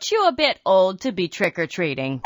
Aren't you a bit old to be trick or treating?